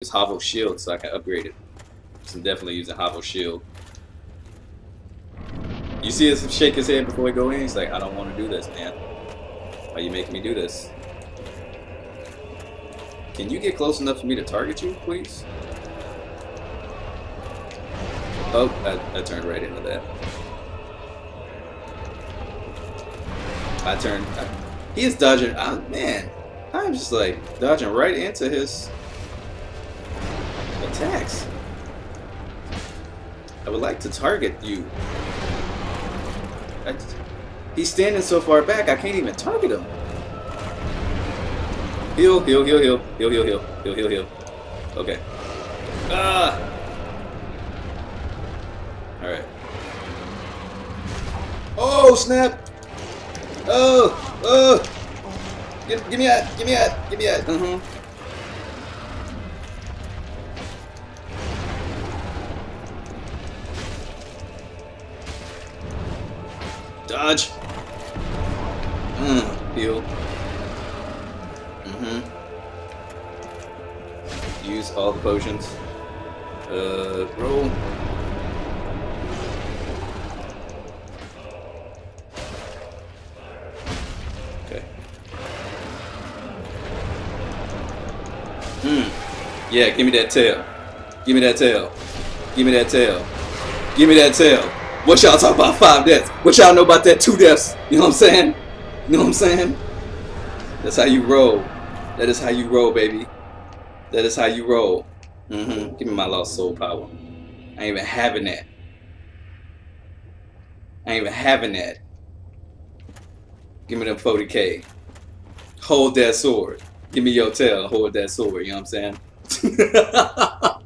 use Havel Shield so I can upgrade it. So I'm definitely using Havel Shield. You see him shake his head before we go in? He's like, I don't want to do this, man. Why you making me do this? Can you get close enough for me to target you, please? Oh, I, I turned right into that. I turned. I, he is dodging. I, man, I'm just like dodging right into his attacks. I would like to target you. I, he's standing so far back, I can't even target him. Heal, heal, heal, heal, heal, heal, heal, heal, heal, heal. Okay. Ah! Alright. Oh, snap! Oh! Oh! Give, give me that! Give me that! Give me that! Uh-huh. Dodge! Mm, heal. Mm-hmm. Use all the potions. Uh, roll. Okay. Hmm. Yeah, give me that tail. Give me that tail. Give me that tail. Give me that tail. What y'all talk about five deaths? What y'all know about that two deaths? You know what I'm saying? You know what I'm saying? That's how you roll. That is how you roll, baby. That is how you roll. Mm-hmm. Give me my lost soul power. I ain't even having that. I ain't even having that. Give me them 40k. Hold that sword. Give me your tail. Hold that sword. You know what I'm saying?